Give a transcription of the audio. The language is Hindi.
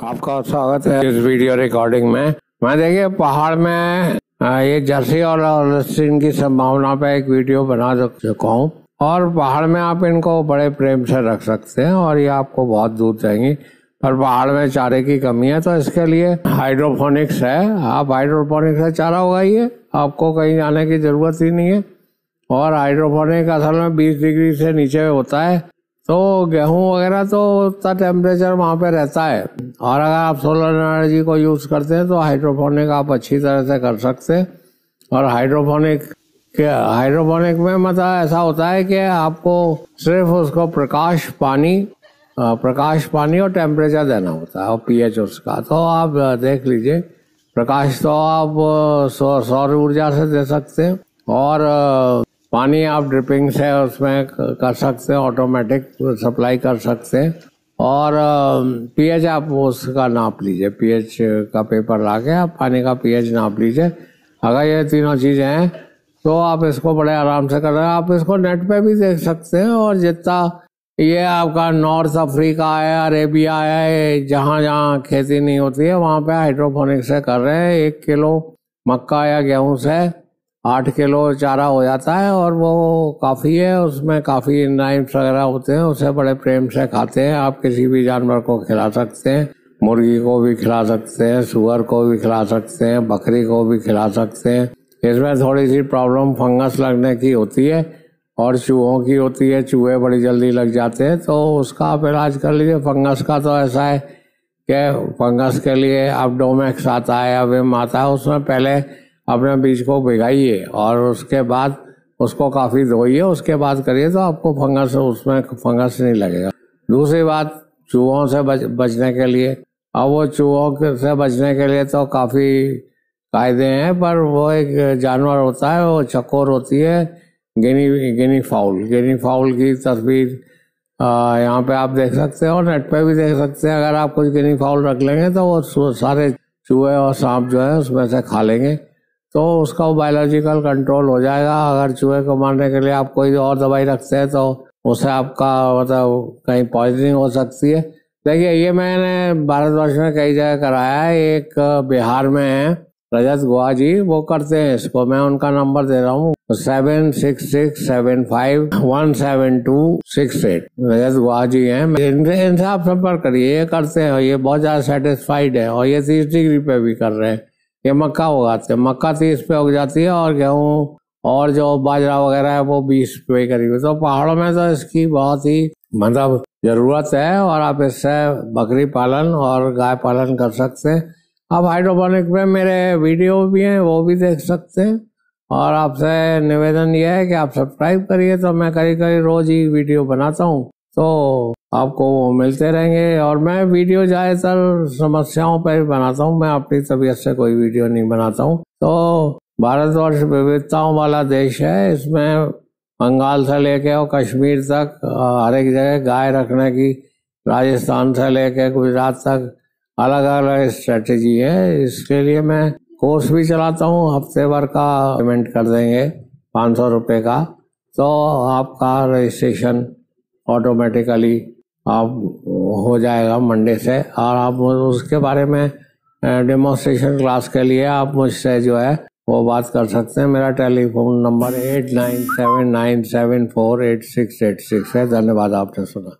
आपका स्वागत है इस वीडियो रिकॉर्डिंग में। मैं देखिए, पहाड़ में ये जर्सी और की संभावना पे एक वीडियो बना चुका हूँ। और पहाड़ में आप इनको बड़े प्रेम से रख सकते हैं और ये आपको बहुत दूर जाएँगी। पर पहाड़ में चारे की कमी है तो इसके लिए हाइड्रोफोनिक्स है। आप हाइड्रोफोनिक्स से चारा उगाइए। आपको कहीं जाने की ज़रूरत ही नहीं है। और हाइड्रोफोनिक असल में 20 डिग्री से नीचे होता है। तो गेहूँ वगैरह तो उतना टेम्परेचर वहाँ पे रहता है। और अगर आप सोलर एनर्जी को यूज़ करते हैं तो हाइड्रोफोनिक आप अच्छी तरह से कर सकते हैं। और हाइड्रोफोनिक के हाइड्रोफोनिक में मतलब ऐसा होता है कि आपको सिर्फ़ उसको प्रकाश, पानी प्रकाश, पानी और टेम्परेचर देना होता है, और पीएच उसका। तो आप देख लीजिए, प्रकाश तो आप सौर ऊर्जा से दे सकते हैं। और पानी आप ड्रिपिंग से उसमें कर सकते हैं ऑटोमेटिक सप्लाई कर सकते हैं। और पीएच आप उसका नाप लीजिए। पीएच का पेपर ला के आप पानी का पीएच नाप लीजिए। अगर ये तीनों चीज़ें हैं तो आप इसको बड़े आराम से कर रहे हैं। आप इसको नेट पे भी देख सकते हैं और जितना ये आपका नॉर्थ अफ्रीका है अरेबिया है, जहाँ जहाँ खेती नहीं होती है, वहाँ पे हाइड्रोपोनिक से कर रहे हैं। एक किलो मक्का या गेहूँ से आठ किलो चारा हो जाता है और वो काफ़ी है, उसमें काफ़ी नाइम्स वगैरह होते हैं, उसे बड़े प्रेम से खाते हैं। आप किसी भी जानवर को खिला सकते हैं, मुर्गी को भी खिला सकते हैं, सुअर को भी खिला सकते हैं, बकरी को भी खिला सकते हैं। इसमें थोड़ी सी प्रॉब्लम फंगस लगने की होती है और चूहों की होती है, चूहे बड़ी जल्दी लग जाते हैं तो उसका आप इलाज कर लीजिए। फंगस का तो ऐसा है कि फंगस के लिए अब डोमैक्स आता है, अब आता है, उसमें पहले अपने बीज को भिगाइए और उसके बाद उसको काफ़ी धोइए, उसके बाद करिए तो आपको फंगस, उसमें फंगस नहीं लगेगा। दूसरी बात, चूहों से बच, बचने के लिए। अब वो चूहों से बचने के लिए तो काफ़ी कायदे हैं, पर वो एक जानवर होता है, वो चकोर होती है, गिनी गिनी फाउल। गिनी फाउल की तस्वीर यहाँ पे आप देख सकते हैं और नेट पे भी देख सकते हैं। अगर आप कुछ गिनी फाउल रख लेंगे तो वो सारे चूहे और सांप जो है उसमें से खा लेंगे। तो उसका बायोलॉजिकल कंट्रोल हो जाएगा। अगर चूहे को मारने के लिए आप कोई और दवाई रखते हैं तो उससे आपका मतलब कहीं पॉइजनिंग हो सकती है। देखिए, ये मैंने भारतवर्ष में कई जगह कराया है। एक बिहार में है, रजत गुआ जी, वो करते हैं इसको। मैं उनका नंबर दे रहा हूँ। Seven six six seven five one seven two six eight. Rajat गुआ जी हैं। इनसे आप संपर्क करिए। ये करते हैं ये बहुत ज़्यादा सेटिस्फाइड है और ये तीस डिग्री पे भी कर रहे हैं। ये मक्का उगाते हैं मक्का तीस पे उग जाती है और गेहूँ और जो बाजरा वगैरह है वो बीस पे करीब तो पहाड़ों में तो इसकी बहुत ही मतलब ज़रूरत है और आप इससे बकरी पालन और गाय पालन कर सकते हैं। आप हाइड्रोपोनिक में मेरे वीडियो भी हैं, वो भी देख सकते हैं। और आपसे निवेदन यह है कि आप सब्सक्राइब करिए तो मैं करीब करीब रोज ही वीडियो बनाता हूँ। तो आपको वो मिलते रहेंगे और मैं वीडियो ज़्यादातर समस्याओं पर बनाता हूँ। मैं अपनी तबीयत से कोई वीडियो नहीं बनाता हूँ। तो भारतवर्ष विविधताओं वाला देश है। इसमें बंगाल से लेके और कश्मीर तक हर एक जगह गाय रखने की, राजस्थान से लेके गुजरात तक अलग अलग स्ट्रेटजी है। इसके लिए मैं कोर्स भी चलाता हूँ। हफ़्ते भर का पेमेंट कर देंगे, पाँच सौ रुपये का। तो आपका रजिस्ट्रेशन ऑटोमेटिकली आप हो जाएगा मंडे से। और आप उसके बारे में डेमोस्ट्रेशन क्लास के लिए आप मुझसे जो है, वो बात कर सकते हैं। मेरा telephone number eight nine seven nine seven four eight six eight six है। धन्यवाद, आपने सुना।